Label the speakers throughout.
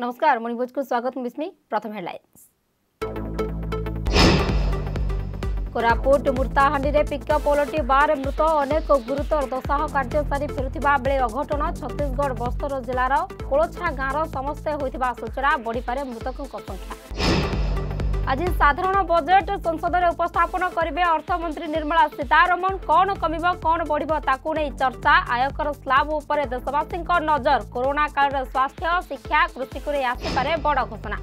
Speaker 1: नमस्कार मणिभोज को स्वागत मुस्मी प्रथम हेडलाइंस କୋରାପୁଟ ମୃତାହାଣ୍ଡିରେ ପିକ୍ଅପ୍ ଓଲଟି ବାର୍ ମୃତ ଅନେକ ଗୁରୁତର ଦଶାହ କାର୍ଯ୍ୟ ସାରି ଫେରୁଥିବା ବେଳେ ଅଘଟଣ ଛତିଶଗଡ଼ ବସ୍ତର ଜିଲ୍ଲାର କୋଳଛା ଗାଁର ସମସ୍ତେ ହୋଇଥିବା ସୂଚନା ବଢ଼ିପାରେ ମୃତକଙ୍କ ସଂଖ୍ୟା ଆଜି ସାଧାରଣ ବଜେଟ୍ ସଂସଦରେ ଉପସ୍ଥାପନ କରିବେ ଅର୍ଥମନ୍ତ୍ରୀ ନିର୍ମଳା ସୀତାରମଣ କ'ଣ କମିବ କ'ଣ ବଢ଼ିବ ତାକୁ ନେଇ ଚର୍ଚ୍ଚା ଆୟକର ସ୍ଲାବ ଉପରେ ଦେଶବାସୀଙ୍କ ନଜର କରୋନା କାଳରେ ସ୍ୱାସ୍ଥ୍ୟ ଶିକ୍ଷା କୃଷିକୁ ନେଇ ଆସିପାରେ ବଡ଼ ଘୋଷଣା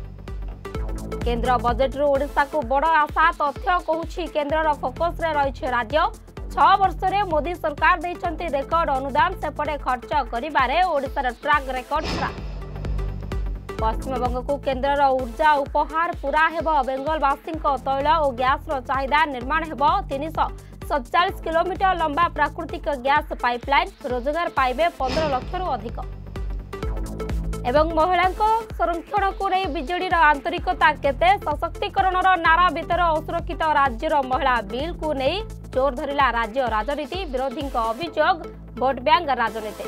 Speaker 1: କେନ୍ଦ୍ର ବଜେଟ୍ରୁ ଓଡ଼ିଶାକୁ ବଡ଼ ଆଶା ତଥ୍ୟ କହୁଛି କେନ୍ଦ୍ରର ଫୋକସ୍ରେ ରହିଛି ରାଜ୍ୟ ଛଅ ବର୍ଷରେ ମୋଦି ସରକାର ଦେଇଛନ୍ତି ରେକର୍ଡ ଅନୁଦାନ ସେପଟେ ଖର୍ଚ୍ଚ କରିବାରେ ଓଡ଼ିଶାର ଟ୍ରାକ୍ ରେକର୍ଡ ଖରାପ ପଶ୍ଚିମବଙ୍ଗକୁ କେନ୍ଦ୍ରର ଉର୍ଜା ଉପହାର ପୂରା ହେବ ବେଙ୍ଗଲବାସୀଙ୍କ ତୈଳ ଓ ଗ୍ୟାସ୍ର ଚାହିଦା ନିର୍ମାଣ ହେବ ତିନିଶହ ସତଚାଳିଶ କିଲୋମିଟର ଲମ୍ବା ପ୍ରାକୃତିକ ଗ୍ୟାସ୍ ପାଇପଲାଇନ୍ ରୋଜଗାର ପାଇବେ ପନ୍ଦର ଲକ୍ଷରୁ ଅଧିକ ଏବଂ ମହିଳାଙ୍କ ସଂରକ୍ଷଣକୁ ନେଇ ବିଜେଡ଼ିର ଆନ୍ତରିକତା କେତେ ସଶକ୍ତିକରଣର ନାରା ଭିତର ଅସୁରକ୍ଷିତ ରାଜ୍ୟର ମହିଳା ବିଲ୍କୁ ନେଇ ଜୋର ଧରିଲା ରାଜ୍ୟ ରାଜନୀତି ବିରୋଧୀଙ୍କ ଅଭିଯୋଗ ଭୋଟ ବ୍ୟାଙ୍କ ରାଜନୀତି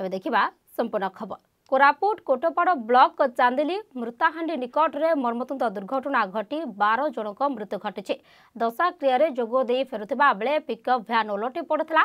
Speaker 1: ଏବେ ଦେଖିବା ସମ୍ପୂର୍ଣ୍ଣ ଖବର କୋରାପୁଟ କୋଟପାଡ଼ ବ୍ଲକ ଚାନ୍ଦିଲି ମୃତାହାଣ୍ଡି ନିକଟରେ ମର୍ମତୁନ୍ଦ ଦୁର୍ଘଟଣା ଘଟି ବାର ଜଣଙ୍କ ମୃତ୍ୟୁ ଘଟିଛି ଦଶାକ୍ରିୟାରେ ଯୋଗ ଦେଇ ଫେରୁଥିବା ବେଳେ ପିକଅପ୍ ଭ୍ୟାନ୍ ଓଲଟି ପଡ଼ିଥିଲା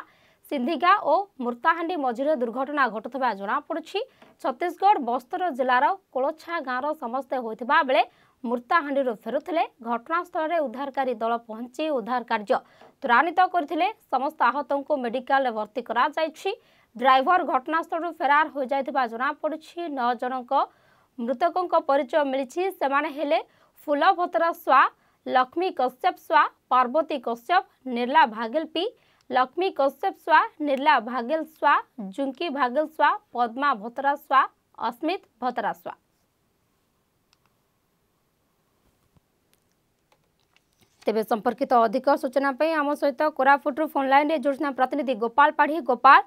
Speaker 1: ସିନ୍ଧିଗା ଓ ମୃତାହାଣ୍ଡି ମଝିରେ ଦୁର୍ଘଟଣା ଘଟୁଥିବା ଜଣାପଡ଼ୁଛି ଛତିଶଗଡ଼ ବସ୍ତର ଜିଲ୍ଲାର କୋଳଛା ଗାଁର ସମସ୍ତେ ହୋଇଥିବା ବେଳେ ମୃତାହାଣ୍ଡିରୁ ଫେରୁଥିଲେ ଘଟଣାସ୍ଥଳରେ ଉଦ୍ଧାରକାରୀ ଦଳ ପହଞ୍ଚି ଉଦ୍ଧାର କାର୍ଯ୍ୟ ତ୍ୱରାନ୍ୱିତ କରିଥିଲେ ସମସ୍ତ ଆହତଙ୍କୁ ମେଡିକାଲରେ ଭର୍ତ୍ତି କରାଯାଇଛି ड्राइवर घटनास्थल फेरार हो नौ जन मृतकों परिचय मिली से फुलभद्र स्वा लक्ष्मी कश्यप स्वा पार्वती कश्यप निर्ला भागेलपी लक्ष्मी कश्यप स्वा निर्ला भागेल स्वा जुंकी भागेल स्वा पद्मा भत्रा स्वा अस्मित भत्रा स्वा तेज संपर्कित तो अधिक सूचना पर आम सहित कोरापुट फोन लाइन जोड़ना प्रतिनिधि गोपाल पाढ़ी गोपाल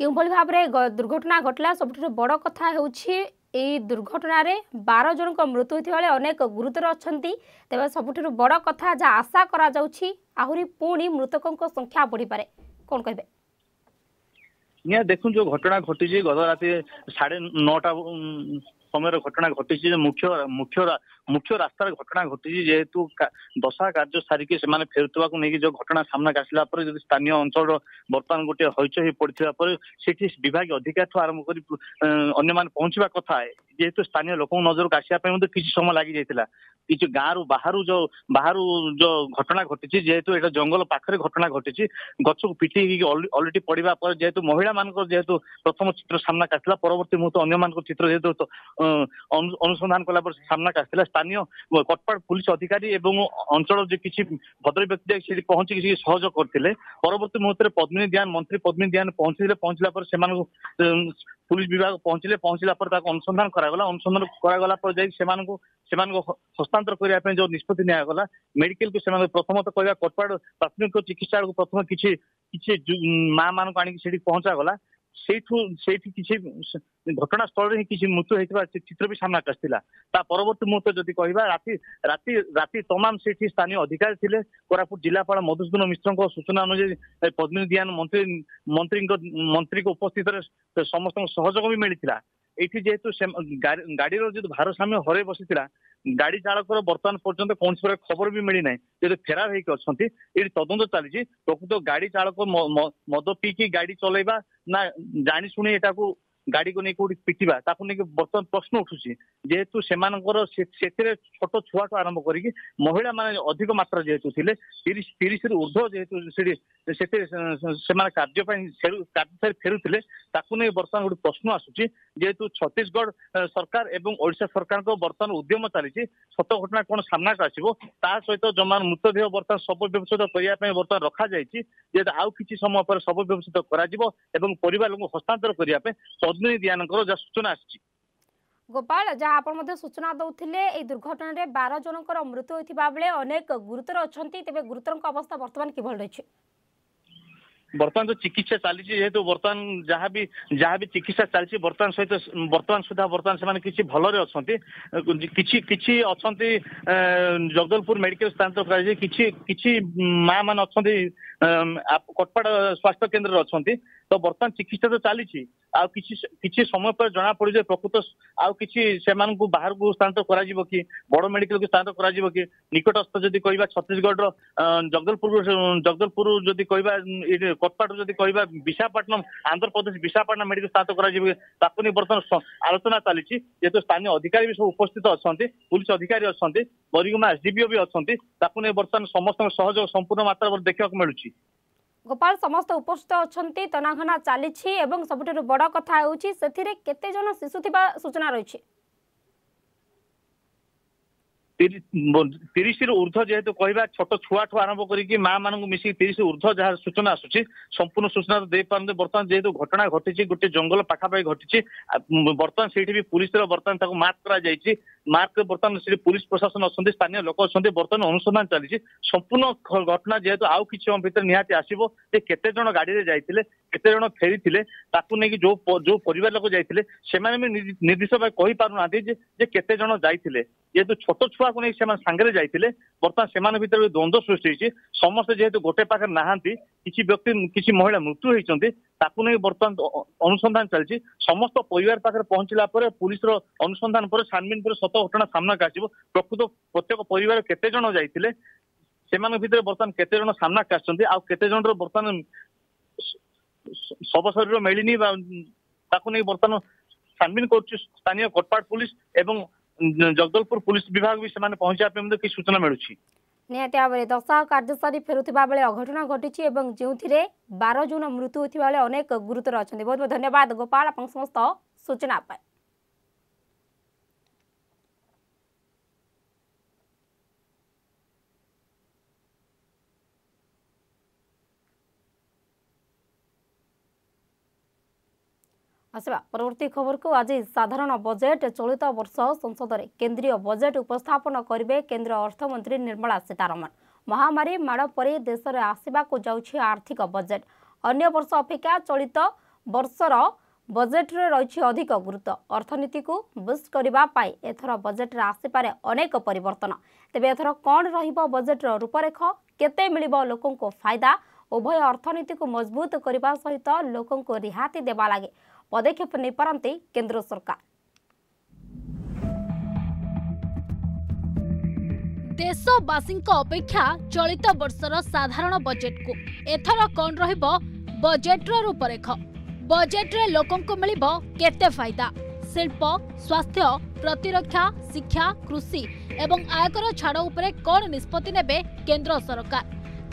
Speaker 1: କେଉଁଭଳି ଭାବରେ ଦୁର୍ଘଟଣା ଘଟିଲା ସବୁଠାରୁ ବଡ଼ କଥା ହେଉଛି ଏହି ଦୁର୍ଘଟଣାରେ ବାର ଜଣଙ୍କ ମୃତ୍ୟୁ ହୋଇଥିବା ବେଳେ ଅନେକ ଗୁରୁତର ଅଛନ୍ତି ତେବେ ସବୁଠାରୁ ବଡ଼ କଥା ଯାହା ଆଶା କରାଯାଉଛି ଆହୁରି ପୁଣି ମୃତକଙ୍କ ସଂଖ୍ୟା ବଢ଼ିପାରେ କ'ଣ କହିବେ
Speaker 2: ଦେଖୁନ୍ ଯୋଉ ଘଟଣା ଘଟିଛି ଗତ ରାତି ସାଢେ ନଅଟା ସମୟର ଘଟଣା ଘଟିଛି ଯେ ମୁଖ୍ୟ ମୁଖ୍ୟ ମୁଖ୍ୟ ରାସ୍ତାର ଘଟଣା ଘଟିଛି ଯେହେତୁ ଦଶା କାର୍ଯ୍ୟ ସାରିକି ସେମାନେ ଫେରୁଥିବାକୁ ନେଇକି ଯୋଉ ଘଟଣା ସାମ୍ନାକୁ ଆସିଲା ପରେ ଯଦି ସ୍ଥାନୀୟ ଅଞ୍ଚଳର ବର୍ତ୍ତମାନ ଗୋଟିଏ ହଇଚ ହୋଇ ପଡିଥିବା ପରେ ସେଠି ବିଭାଗୀୟ ଅଧିକାରୀଠୁ ଆରମ୍ଭ କରି ଅନ୍ୟମାନେ ପହଞ୍ଚିବା କଥା ଯେହେତୁ ସ୍ଥାନୀୟ ଲୋକଙ୍କ ନଜରକୁ ଆସିବା ପାଇଁ ମଧ୍ୟ କିଛି ସମୟ ଲାଗିଯାଇଥିଲା କିଛି ଗାଁରୁ ବାହାରୁ ଯୋଉ ବାହାରୁ ଯୋଉ ଘଟଣା ଘଟିଛି ଯେହେତୁ ଏଇଟା ଜଙ୍ଗଲ ପାଖରେ ଘଟଣା ଘଟିଛି ଗଛକୁ পিটি অলরেডি পড়িবা পরে যেহেতু মহিলা মানকর যেহেতু প্রথম চিত্র সামনা কাটিলা পরবর্তী মুহূর্তে অন্য মানকর চিত্র যেহেতু ଅନୁସନ୍ଧାନ କଲା ପରେ ସାମ୍ନାକୁ ଆସିଥିଲା ସ୍ଥାନୀୟ କଟପାଡ଼ ପୁଲିସ ଅଧିକାରୀ ଏବଂ ଅଞ୍ଚଳର ଯେ କିଛି ଭଦ୍ର ବ୍ୟକ୍ତି ସେଠି ପହଞ୍ଚି କିଛି ସହଯୋଗ କରିଥିଲେ ପରବର୍ତ୍ତୀ ମୁହୂର୍ତ୍ତରେ ପଦ୍ମିନୀ ଦିଆନ ମନ୍ତ୍ରୀ ପଦ୍ମିନୀ ଦିଆନ ପହଞ୍ଚିଥିଲେ ପହଞ୍ଚିଲା ପରେ ସେମାନଙ୍କୁ পুলিশ বিভাগ পৌঁছিলে পৌঁছিলা পরে তাকে অনুসন্ধান করাগলা অনুসন্ধান করাগলা পরে যাই সেমানকু সেমানকু হস্তান্তর করিয়া পাই যে নিষ্পত্তি নিয়া গলা মেডিকেল কু সেমানকু প্রথমত কইবা কটপাড় প্রাথমিক চিকিৎসালয়কু প্রথম কিছু কিছু মা মানকু আনিকি সেটি পৌঁছা গলা ସେଇଠୁ ସେଇଠି କିଛି ଘଟଣାସ୍ଥଳରେ କିଛି ମୃତ୍ୟୁ ହେଇଥିବା ଚିତ୍ର ବି ସାମ୍ନାକୁ ଆସିଥିଲା ତା ପରବର୍ତ୍ତୀ ମୁହୂର୍ତ୍ତ ଯଦି କହିବା ରାତି ରାତି ରାତି ତମାମ ସେଠି ସ୍ଥାନୀୟ ଅଧିକାରୀ ଥିଲେ କୋରାପୁଟ ଜିଲ୍ଲାପାଳ ମଧୁସୂଦନ ମିଶ୍ରଙ୍କ ସୂଚନା ଅନୁଯାୟୀ ପଦ୍ମିନୀ ଦିଆନ ମନ୍ତ୍ରୀ ମନ୍ତ୍ରୀଙ୍କ ମନ୍ତ୍ରୀଙ୍କ ଉପସ୍ଥିତରେ ସମସ୍ତଙ୍କ ସହଯୋଗ ବି ମିଳିଥିଲା ଏଇଠି ଯେହେତୁ ଗାଡିର ଯଦି ଭାରସାମ୍ୟ ହରେଇ ବସିଥିଲା ଗାଡି ଚାଳକର ବର୍ତ୍ତମାନ ପର୍ଯ୍ୟନ୍ତ କୌଣସି ପ୍ରକାର ଖବର ବି ମିଳିନାହିଁ ଯଦି ଫେରାର ହେଇକି ଅଛନ୍ତି ଏଠି ତଦନ୍ତ ଚାଲିଛି ପ୍ରକୃତ ଗାଡି ଚାଳକ ମଦ ପିଇକି ଗାଡି ଚଲେଇବା ନା ଜାଣିଶୁଣି ଏଟାକୁ ଗାଡିକୁ ନେଇ କୋଉଠି ପିଟିବା ତାକୁ ନେଇକି ବର୍ତ୍ତମାନ ପ୍ରଶ୍ନ ଉଠୁଛି ଯେହେତୁ ସେମାନଙ୍କର ସେଥିରେ ଛୋଟ ଛୁଆଠୁ ଆରମ୍ଭ କରିକି ମହିଳାମାନେ ଅଧିକ ମାତ୍ରା ଯେହେତୁ ଥିଲେ ତିରିଶ ତିରିଶରୁ ଉର୍ଦ୍ଧ୍ୱ ଯେହେତୁ ସେଠି ସେତେ ସେମାନେ କାର୍ଯ୍ୟ ପାଇଁ କାର୍ଯ୍ୟ ଫେରୁଥିଲେ ତାକୁ ନେଇ ବର୍ତ୍ତମାନ ଗୋଟେ ପ୍ରଶ୍ନ ଆସୁଛି ଯେହେତୁ ଛତିଶଗଡ ସରକାର ଏବଂ ଓଡିଶା ସରକାରଙ୍କ ବର୍ତ୍ତମାନ ଉଦ୍ୟମ ଚାଲିଛି ସତ ଘଟଣା କଣ ସାମ୍ନାକୁ ଆସିବ ତା ସହିତ ଜମାନ ମୃତଦେହ ବର୍ତ୍ତମାନ ଶବ ବ୍ୟବସ୍ଥିତ କରିବା ପାଇଁ ବର୍ତ୍ତମାନ ରଖାଯାଇଛି ଯେହେତୁ ଆଉ କିଛି ସମୟ ପରେ ଶବ ବ୍ୟବସ୍ଥିତ କରାଯିବ ଏବଂ ପରିବାର ଲୋକଙ୍କୁ ହସ୍ତାନ୍ତର କରିବା ପାଇଁ ଅର୍ଜୁନୀ ଦିଆନଙ୍କର ଯାହା ସୂଚନା ଆସିଛି
Speaker 1: ଗୋପାଳ ଯାହା ଆପଣ ମଧ୍ୟ ସୂଚନା ଦେଉଥିଲେ ଏହି ଦୁର୍ଘଟଣାରେ ବାର ଜଣଙ୍କର ମୃତ୍ୟୁ ହୋଇଥିବା ବେଳେ ଅନେକ ଗୁରୁତର ଅଛନ୍ତି ତେବେ ଗୁରୁତରଙ୍କ ଅବସ୍ଥା ବର୍ତ୍ତମାନ କିଭଳି ରହିଛି
Speaker 2: ବର୍ତ୍ତମାନ ତ ଚିକିତ୍ସା ଚାଲିଛି ଯେହେତୁ ବର୍ତ୍ତମାନ ଯାହା ବି ଯାହା ବି ଚିକିତ୍ସା ଚାଲିଛି ବର୍ତ୍ତମାନ ସହିତ ବର୍ତ୍ତମାନ ସୁଦ୍ଧା ବର୍ତ୍ତମାନ ସେମାନେ କିଛି ଭଲରେ ଅଛନ୍ତି କିଛି କିଛି ଅଛନ୍ତି ଜଗଦଲପୁର ମେଡିକାଲ ସ୍ଥାନାନ୍ତର କରାଯାଇଛି କିଛି କିଛି ମା ମାନେ ଅଛନ୍ତି କଟପାଡ ସ୍ୱାସ୍ଥ୍ୟ କେନ୍ଦ୍ରରେ ଅଛନ୍ତି समय पर जना पडु प्रकृत आउँछ बाह्रको कि बड मेडिकल कि निकटस्थ जस्तो कहि छ जगदलपुर कतपा विशाखपटन आंध्र प्रदेश विशाखपटना मेडिकल स्थानान्त बर्तन आलोचना चाहिँ स्थानीय अधिकारी उपस्थित अनि पुलिस अधिकारी अनि वरिगुमा एस डिओि अनि तर्त सम्पूर्ण मत्रा देखाको
Speaker 1: मिचु গোপাল সমস্ত উপস্থিত অনেক তনাঘনা চালছে এবং সবুঠার বড় কথা হচ্ছে সেথিরে কেতজন শিশু থাকা সূচনা রয়েছে
Speaker 2: তিরিশରୁ ଉର୍ଦ୍ଧ୍ୱ ଯେହେତୁ କହିବା ଛୋଟ ଛୁଆଠୁ ଆରମ୍ଭ କରିକି ମା ମାନଙ୍କୁ ମିଶିକି ତିରିଶ ଉର୍ଦ୍ଧ୍ୱ ଯାହା ସୂଚନା ଆସୁଛି ସମ୍ପୂର୍ଣ୍ଣ ସୂଚନା ଦେଇପାରନ୍ତି ବର୍ତ୍ତମାନ ଯେହେତୁ ଘଟଣା ଘଟିଛି ଗୋଟେ ଜଙ୍ଗଲ ପାଖାପାଖି ଘଟିଛି ବର୍ତ୍ତମାନ ସେଇଠି ବି ପୁଲିସର ବର୍ତ୍ତମାନ ତାକୁ ମାର୍କ କରାଯାଇଛି ମାର୍କରେ ବର୍ତ୍ତମାନ ସେଠି ପୋଲିସ ପ୍ରଶାସନ ଅଛନ୍ତି ସ୍ଥାନୀୟ ଲୋକ ଅଛନ୍ତି ବର୍ତ୍ତମାନ ଅନୁସନ୍ଧାନ ଚାଲିଛି ସମ୍ପୂର୍ଣ୍ଣ ଘଟଣା ଯେହେତୁ ଆଉ କିଛି ସମୟ ଭିତରେ ନିହାତି ଆସିବ ଯେ କେତେ ଜଣ ଗାଡିରେ ଯାଇଥିଲେ କେତେ ଜଣ ଫେରିଥିଲେ ତାକୁ ନେଇକି ଯୋଉ ଯୋଉ ପରିବାର ଲୋକ ଯାଇଥିଲେ ସେମାନେ ବି ନିର୍ଦ୍ଦିଷ୍ଟ ଭାବେ କହିପାରୁନାହାନ୍ତି ଯେ ଯେ କେତେ ଜଣ ଯାଇଥିଲେ ଯେହେତୁ ଛୋଟ ଛୁଆକୁ ନେଇ ସେମାନେ ସାଙ୍ଗରେ ଯାଇଥିଲେ ବର୍ତ୍ତମାନ ସେମାନଙ୍କ ଭିତରେ ଦ୍ୱନ୍ଦ୍ୱ ସୃଷ୍ଟି ହେଇଛି ସମସ୍ତେ ଯେହେତୁ ଗୋଟେ ପାଖରେ ନାହାନ୍ତି କିଛି ବ୍ୟକ୍ତି କିଛି ମହିଳା ମୃତ୍ୟୁ ହେଇଛନ୍ତି ତାକୁ ନେଇ ବର୍ତ୍ତମାନ ଅନୁସନ୍ଧାନ ଚାଲିଛି ସମସ୍ତ ପରିବାର ପାଖରେ ପହଞ୍ଚିଲା ପରେ ପୁଲିସର ଅନୁସନ୍ଧାନ ପରେ ଛାନବିନ ପରେ সত ঘটনা সামনাকে আসব প্রকৃত প্রত্যেক পরিবার কেতে জন যাইলে সেমান ভিতরে বর্তমান কেতে জন সামনাকে আসছেন আউ কেতে জনর বর্তমান শব শরীর মিলিনি বা তাকে নিয়ে বর্তমান ছানবিন করছে স্থানীয় কোটপাট পুলিশ এবং জগদলপুর পুলিশ বিভাগ বি সেমানে পৌঁছাবা পাই কিছু সূচনা
Speaker 1: মিলুছি নিহতি ভাবে দশাহ কার্য সারি ফেরুবা বেড়ে অঘটন ঘটিছে এবং যে বার জন মৃত্যু হয়েছে অনেক গুরুতর অনেক বহুত বহুত ধন্যবাদ গোপাল আপনার সমস্ত সূচনা পাই ଆସିବା ପରବର୍ତ୍ତୀ ଖବରକୁ ଆଜି ସାଧାରଣ ବଜେଟ୍ ଚଳିତ ବର୍ଷ ସଂସଦରେ କେନ୍ଦ୍ରୀୟ ବଜେଟ୍ ଉପସ୍ଥାପନ କରିବେ କେନ୍ଦ୍ର ଅର୍ଥମନ୍ତ୍ରୀ ନିର୍ମଳା ସୀତାରମଣ ମହାମାରୀ ମାଡ଼ ପରେ ଦେଶରେ ଆସିବାକୁ ଯାଉଛି ଆର୍ଥିକ ବଜେଟ୍ ଅନ୍ୟ ବର୍ଷ ଅପେକ୍ଷା ଚଳିତ ବର୍ଷର ବଜେଟ୍ରେ ରହିଛି ଅଧିକ ଗୁରୁତ୍ୱ ଅର୍ଥନୀତିକୁ ବୁଷ୍ଟ କରିବା ପାଇଁ ଏଥର ବଜେଟ୍ରେ ଆସିପାରେ ଅନେକ ପରିବର୍ତ୍ତନ ତେବେ ଏଥର କ'ଣ ରହିବ ବଜେଟ୍ର ରୂପରେଖ କେତେ ମିଳିବ ଲୋକଙ୍କୁ ଫାଇଦା ଉଭୟ ଅର୍ଥନୀତିକୁ ମଜବୁତ କରିବା ସହିତ ଲୋକଙ୍କୁ ରିହାତି ଦେବା ଲାଗେ ପଦକ୍ଷେପ ନେଇପାରନ୍ତି କେନ୍ଦ୍ର ସରକାର
Speaker 3: ଦେଶବାସୀଙ୍କ ଅପେକ୍ଷା ଚଳିତ ବର୍ଷର ସାଧାରଣ ବଜେଟ୍କୁ ଏଥର କ'ଣ ରହିବ ବଜେଟ୍ର ରୂପରେଖ ବଜେଟ୍ରେ ଲୋକଙ୍କୁ ମିଳିବ କେତେ ଫାଇଦା ଶିଳ୍ପ ସ୍ୱାସ୍ଥ୍ୟ ପ୍ରତିରକ୍ଷା ଶିକ୍ଷା କୃଷି ଏବଂ ଆୟକର ଛାଡ଼ ଉପରେ କ'ଣ ନିଷ୍ପତ୍ତି ନେବେ କେନ୍ଦ୍ର ସରକାର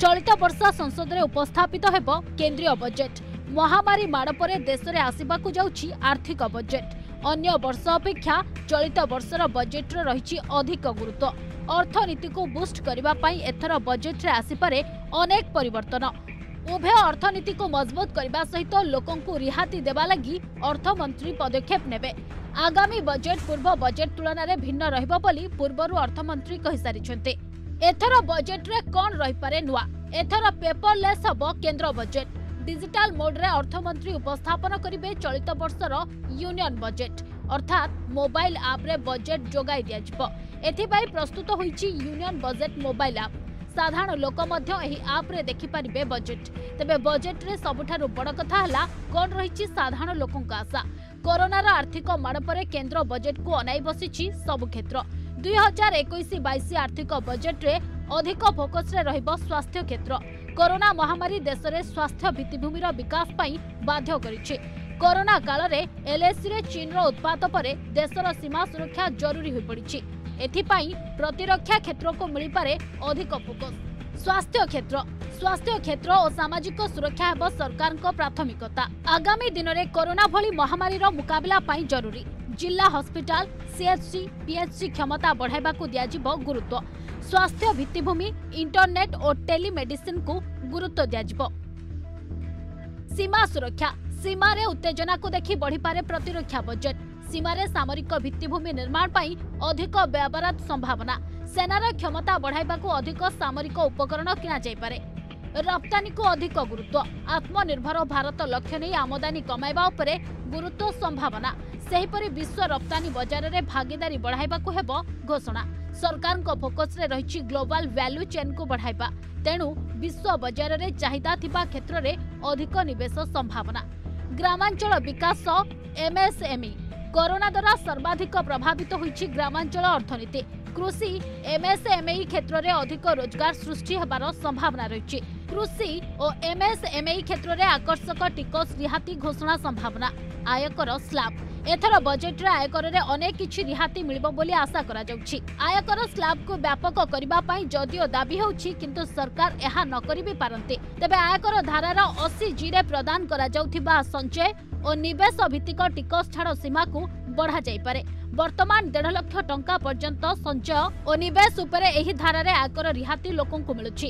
Speaker 3: ଚଳିତ ବର୍ଷ ସଂସଦରେ ଉପସ୍ଥାପିତ ହେବ କେନ୍ଦ୍ରୀୟ ବଜେଟ୍ ମହାମାରୀ ମାଡ଼ ପରେ ଦେଶରେ ଆସିବାକୁ ଯାଉଛି ଆର୍ଥିକ ବଜେଟ୍ ଅନ୍ୟ ବର୍ଷ ଅପେକ୍ଷା ଚଳିତ ବର୍ଷର ବଜେଟ୍ର ରହିଛି ଅଧିକ ଗୁରୁତ୍ୱ ଅର୍ଥନୀତିକୁ ବୁଷ୍ଟ କରିବା ପାଇଁ ଏଥର ବଜେଟ୍ରେ ଆସିପାରେ ଅନେକ ପରିବର୍ତ୍ତନ ଉଭୟ ଅର୍ଥନୀତିକୁ ମଜବୁତ କରିବା ସହିତ ଲୋକଙ୍କୁ ରିହାତି ଦେବା ଲାଗି ଅର୍ଥମନ୍ତ୍ରୀ ପଦକ୍ଷେପ ନେବେ ଆଗାମୀ ବଜେଟ୍ ପୂର୍ବ ବଜେଟ୍ ତୁଳନାରେ ଭିନ୍ନ ରହିବ ବୋଲି ପୂର୍ବରୁ ଅର୍ଥମନ୍ତ୍ରୀ କହିସାରିଛନ୍ତି ଏଥର ବଜେଟ୍ରେ କ'ଣ ରହିପାରେ ନୂଆ ଏଥର ପେପରଲେସ୍ ହେବ କେନ୍ଦ୍ର ବଜେଟ୍ ডিজিটাল মোড্রে অর্থমন্ত্রী উপস্থাপন করবে চলিত বর্ষর ইউনিয়ন বজেট অর্থাৎ মোবাইল আপ্রে বজেট যোগাই দিয়াযিব এথিপাই প্রস্তুত হয়েছে ইউনিয়ন বজেট মোবাইল আপ সাধারণ লোক মধ্য এই আপ্রে দেখিপারে বজেট তবে বজেট্রে সবুঠার বড় কথা হল কণ রয়েছে সাধারণ লোক আশা করোনার আর্থিক মাড় পরে কেন্দ্র বজেটকু অনাই বসিছি সবু ক্ষেত্র দুই হাজার একুশ বাইশ আর্থিক বজেট্রে অধিক ফোকসে রহব স্বাস্থ্য ক্ষেত্র କରୋନା ମହାମାରୀ ଦେଶରେ ସ୍ୱାସ୍ଥ୍ୟ ଭିତ୍ତିଭୂମିର ବିକାଶ ପାଇଁ ବାଧ୍ୟ କରିଛି କରୋନା କାଳରେ ଏଲ୍ଏସିରେ ଚୀନ୍ର ଉତ୍ପାଦ ପରେ ଦେଶର ସୀମା ସୁରକ୍ଷା ଜରୁରୀ ହୋଇପଡ଼ିଛି ଏଥିପାଇଁ ପ୍ରତିରକ୍ଷା କ୍ଷେତ୍ରକୁ ମିଳିପାରେ ଅଧିକ ଫୋକସ୍ ସ୍ୱାସ୍ଥ୍ୟ କ୍ଷେତ୍ର ସ୍ୱାସ୍ଥ୍ୟ କ୍ଷେତ୍ର ଓ ସାମାଜିକ ସୁରକ୍ଷା ହେବ ସରକାରଙ୍କ ପ୍ରାଥମିକତା ଆଗାମୀ ଦିନରେ କରୋନା ଭଳି ମହାମାରୀର ମୁକାବିଲା ପାଇଁ ଜରୁରୀ ଜିଲ୍ଲା ହସ୍ପିଟାଲ ସିଏଚ୍ସି ପିଏଚ୍ସି କ୍ଷମତା ବଢ଼ାଇବାକୁ ଦିଆଯିବ ଗୁରୁତ୍ୱ ସ୍ୱାସ୍ଥ୍ୟ ଭିତ୍ତିଭୂମି ଇଣ୍ଟରନେଟ୍ ଓ ଟେଲିମେଡିସିନ୍କୁ ଗୁରୁତ୍ୱ ଦିଆଯିବ ସୀମା ସୁରକ୍ଷା ସୀମାରେ ଉତ୍ତେଜନାକୁ ଦେଖି ବଢ଼ିପାରେ ପ୍ରତିରକ୍ଷା ବଜେଟ୍ ସୀମାରେ ସାମରିକ ଭିତ୍ତିଭୂମି ନିର୍ମାଣ ପାଇଁ ଅଧିକ ବ୍ୟବରାତ ସମ୍ଭାବନା ସେନାର କ୍ଷମତା ବଢ଼ାଇବାକୁ ଅଧିକ ସାମରିକ ଉପକରଣ କିଣାଯାଇପାରେ ରପ୍ତାନୀକୁ ଅଧିକ ଗୁରୁତ୍ୱ ଆତ୍ମନିର୍ଭର ଭାରତ ଲକ୍ଷ୍ୟ ନେଇ ଆମଦାନୀ କମାଇବା ଉପରେ ଗୁରୁତ୍ୱ ସମ୍ଭାବନା ସେହିପରି ବିଶ୍ୱ ରପ୍ତାନୀ ବଜାରରେ ଭାଗିଦାରୀ ବଢ଼ାଇବାକୁ ହେବ ଘୋଷଣା
Speaker 4: ସରକାରଙ୍କ ଫୋକସ୍ରେ ରହିଛି ଗ୍ଲୋବାଲ୍ ଭ୍ୟାଲ୍ୟୁ ଚେନ୍କୁ ବଢ଼ାଇବା ତେଣୁ ବିଶ୍ୱ ବଜାରରେ ଚାହିଦା ଥିବା କ୍ଷେତ୍ରରେ ଅଧିକ ନିବେଶ ସମ୍ଭାବନା ଗ୍ରାମାଞ୍ଚଳ ବିକାଶ ଏମ୍ଏସ୍ଏମ୍ଇ କରୋନା ଦ୍ୱାରା ସର୍ବାଧିକ ପ୍ରଭାବିତ ହୋଇଛି ଗ୍ରାମାଞ୍ଚଳ ଅର୍ଥନୀତି କୃଷି ଏମ୍ଏସ୍ଏମ୍ଇ କ୍ଷେତ୍ରରେ ଅଧିକ ରୋଜଗାର ସୃଷ୍ଟି ହେବାର ସମ୍ଭାବନା ରହିଛି କୃଷି ଓ ଏମ୍ଏସ୍ଏମ୍ଇ କ୍ଷେତ୍ରରେ ଆକର୍ଷକ ଟିକସ ରିହାତି ଘୋଷଣା ସମ୍ଭାବନା ଆୟକର ସ୍ଲାବ୍ ଏଥର ବଜେଟ୍ରେ ଆୟକରରେ ଅନେକ କିଛି ରିହାତି ମିଳିବ ବୋଲି ଆଶା କରାଯାଉଛି ଆୟକର ସ୍ଲାବକୁ ବ୍ୟାପକ କରିବା ପାଇଁ ଯଦିଓ ଦାବି ହେଉଛି କିନ୍ତୁ ସରକାର ଏହା ନ କରିବି ପାରନ୍ତି ତେବେ ଆୟକର ଧାରାର ଅଶୀ ଜିରେ ପ୍ରଦାନ କରାଯାଉଥିବା ସଞ୍ଚୟ ଓ ନିବେଶ ଭିତ୍ତିକ ଟିକସ ଛାଡ଼ ସୀମାକୁ ବଢ଼ାଯାଇପାରେ ବର୍ତ୍ତମାନ ଦେଢ଼ ଲକ୍ଷ ଟଙ୍କା ପର୍ଯ୍ୟନ୍ତ ସଞ୍ଚୟ ଓ ନିବେଶ ଉପରେ ଏହି ଧାରାରେ ଆୟକର ରିହାତି ଲୋକଙ୍କୁ ମିଳୁଛି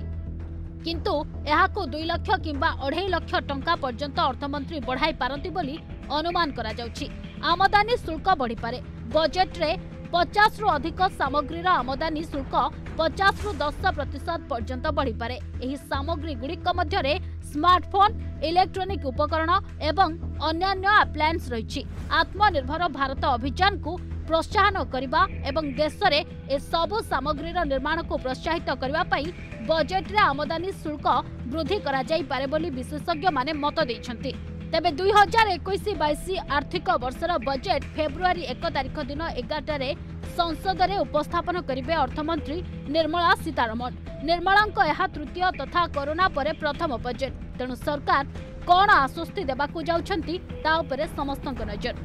Speaker 4: କିନ୍ତୁ ଏହାକୁ ଦୁଇ ଲକ୍ଷ କିମ୍ବା ଅଢ଼େଇ ଲକ୍ଷ ଟଙ୍କା ପର୍ଯ୍ୟନ୍ତ ଅର୍ଥମନ୍ତ୍ରୀ ବଢ଼ାଇ ପାରନ୍ତି ବୋଲି ଅନୁମାନ କରାଯାଉଛି ଆମଦାନୀ ଶୁଳ୍କ ବଢିପାରେ ବଜେଟରେ ପଚାଶରୁ ଅଧିକ ସାମଗ୍ରୀର ଆମଦାନୀ ଶୁଳ୍କ ପଚାଶରୁ ଦଶ ପ୍ରତିଶତ ପର୍ଯ୍ୟନ୍ତ ବଢିପାରେ ଏହି ସାମଗ୍ରୀଗୁଡ଼ିକ ମଧ୍ୟରେ ସ୍ମାର୍ଟଫୋନ୍ ଇଲେକ୍ଟ୍ରୋନିକ୍ ଉପକରଣ ଏବଂ ଅନ୍ୟାନ୍ୟ ଆପ୍ଲାଏନ୍ସ ରହିଛି ଆତ୍ମନିର୍ଭର ଭାରତ ଅଭିଯାନକୁ ପ୍ରୋତ୍ସାହନ କରିବା ଏବଂ ଦେଶରେ ଏସବୁ ସାମଗ୍ରୀର ନିର୍ମାଣକୁ ପ୍ରୋତ୍ସାହିତ କରିବା ପାଇଁ ବଜେଟରେ ଆମଦାନୀ ଶୁଳ୍କ ବୃଦ୍ଧି କରାଯାଇପାରେ ବୋଲି ବିଶେଷଜ୍ଞମାନେ ମତ ଦେଇଛନ୍ତି ତେବେ ଦୁଇ ହଜାର ଏକୋଇଶ ବାଇଶ ଆର୍ଥିକ ବର୍ଷର ବଜେଟ୍ ଫେବୃଆରୀ ଏକ ତାରିଖ ଦିନ ଏଗାରଟାରେ ସଂସଦରେ ଉପସ୍ଥାପନ କରିବେ ଅର୍ଥମନ୍ତ୍ରୀ ନିର୍ମଳା ସୀତାରମଣ ନିର୍ମଳାଙ୍କ ଏହା ତୃତୀୟ ତଥା କରୋନା ପରେ ପ୍ରଥମ ବଜେଟ୍ ତେଣୁ ସରକାର କ'ଣ ଆଶ୍ୱସ୍ତି ଦେବାକୁ ଯାଉଛନ୍ତି ତା ଉପରେ ସମସ୍ତଙ୍କ ନଜର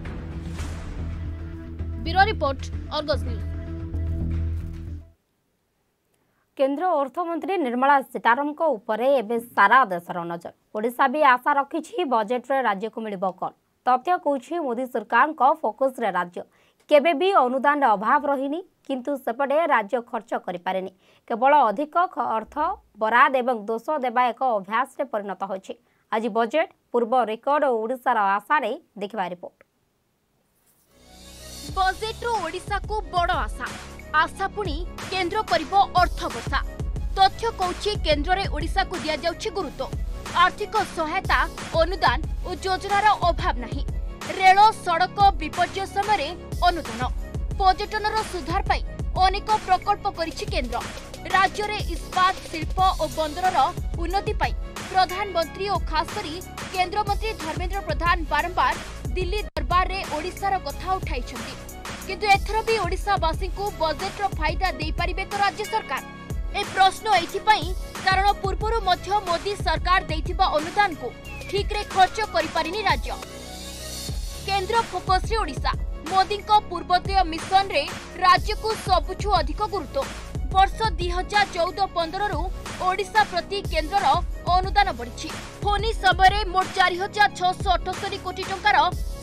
Speaker 4: ବ୍ୟୁରୋ ରିପୋର୍ଟ ଅର୍ଗସ୍ ନ୍ୟୁଜ୍
Speaker 1: କେନ୍ଦ୍ର ଅର୍ଥମନ୍ତ୍ରୀ ନିର୍ମଳା ସୀତାରମଣଙ୍କ ଉପରେ ଏବେ ସାରା ଦେଶର ନଜର ଓଡ଼ିଶା ବି ଆଶା ରଖିଛି ବଜେଟ୍ରେ ରାଜ୍ୟକୁ ମିଳିବ କଣ ତଥ୍ୟ କହୁଛି ମୋଦି ସରକାରଙ୍କ ଫୋକସ୍ରେ ରାଜ୍ୟ କେବେ ବି ଅନୁଦାନର ଅଭାବ ରହିନି କିନ୍ତୁ ସେପଟେ ରାଜ୍ୟ ଖର୍ଚ୍ଚ କରିପାରେନି କେବଳ ଅଧିକ ଅର୍ଥ ବରାଦ ଏବଂ ଦୋଷ ଦେବା ଏକ ଅଭ୍ୟାସରେ ପରିଣତ ହୋଇଛି ଆଜି ବଜେଟ୍ ପୂର୍ବ ରେକର୍ଡ ଓ ଓଡ଼ିଶାର ଆଶାରେ ଦେଖିବା ରିପୋର୍ଟ
Speaker 4: ବଜେଟ୍ରୁ ଓଡ଼ିଶାକୁ ବଡ଼ ଆଶା ଆଶା ପୁଣି କେନ୍ଦ୍ର କରିବ ଅର୍ଥ ତଥ୍ୟ କହୁଛି କେନ୍ଦ୍ରରେ ଓଡ଼ିଶାକୁ ଦିଆଯାଉଛି ଗୁରୁତ୍ୱ ଆର୍ଥିକ ସହାୟତା ଅନୁଦାନ ଓ ଯୋଜନାର ଅଭାବ ନାହିଁ ରେଳ ସଡ଼କ ବିପର୍ଯ୍ୟ ସମୟରେ ଅନୁଦାନ ପର୍ଯ୍ୟଟନର ସୁଧାର ପାଇଁ ଅନେକ ପ୍ରକଳ୍ପ କରିଛି କେନ୍ଦ୍ର ରାଜ୍ୟରେ ଇସ୍ପାତ ଶିଳ୍ପ ଓ ବନ୍ଦରର ଉନ୍ନତି ପାଇଁ ପ୍ରଧାନମନ୍ତ୍ରୀ ଓ ଖାସ କରି କେନ୍ଦ୍ରମନ୍ତ୍ରୀ ଧର୍ମେନ୍ଦ୍ର ପ୍ରଧାନ ବାରମ୍ବାର ଦିଲ୍ଲୀ ଦରବାରରେ ଓଡ଼ିଶାର କଥା ଉଠାଇଛନ୍ତି କିନ୍ତୁ ଏଥର ବି ଓଡ଼ିଶାବାସୀଙ୍କୁ ବଜେଟ୍ର ଫାଇଦା ଦେଇପାରିବେ ତ ରାଜ୍ୟ ସରକାର ଏ ପ୍ରଶ୍ନ ଏଥିପାଇଁ কারণ পূর্বর মধ্য মোদি সরকার দেইথিবা অনুদানকু ঠিকরে খরচ করিপারিনি রাজ্য কেন্দ্র ফোকসরে ওড়িশা মোদিঙ্ক পূর্বোদয় মিশনরে রাজ্যকু সবুঠু অধিক গুরুত্ব বর্ষ দুই হাজার চৌদ পনেরু ওড়িশা প্রতি কেন্দ্রর অনুদান বড়িছি ফোনি সময়ে মোট চারি হাজার ছশো অঠস্তরি কোটি টঙ্কার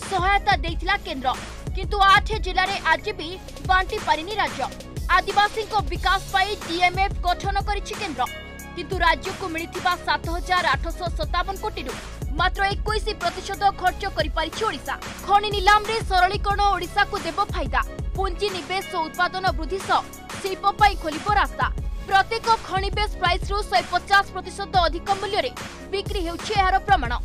Speaker 4: সহায়তা দেইথিলা কেন্দ্র কিন্তু আঠ জেলার আজি বি বাঁটি পারিনি রাজ্য আদিবাসী বিকাশ পাই ডিএমএফ গঠন করেছে কেন্দ্র କିନ୍ତୁ ରାଜ୍ୟକୁ ମିଳିଥିବା ସାତ ହଜାର ଆଠଶହ ସତାବନ କୋଟିରୁ ମାତ୍ର ଏକୋଇଶ ପ୍ରତିଶତ ଖର୍ଚ୍ଚ କରିପାରିଛି ଓଡ଼ିଶା ଖଣି ନିଲାମରେ ସରଳୀକରଣ ଓଡ଼ିଶାକୁ ଦେବ ଫାଇଦା ପୁଞ୍ଜି ନିବେଶ ଓ ଉତ୍ପାଦନ ବୃଦ୍ଧି ସହ ଶିଳ୍ପ ପାଇଁ ଖୋଲିବ ରାସ୍ତା ପ୍ରତ୍ୟେକ ଖଣି ବେସ୍ ପ୍ରାଇସ୍ରୁ ଶହେ ପଚାଶ ପ୍ରତିଶତ ଅଧିକ ମୂଲ୍ୟରେ ବିକ୍ରି ହେଉଛି ଏହାର ପ୍ରମାଣ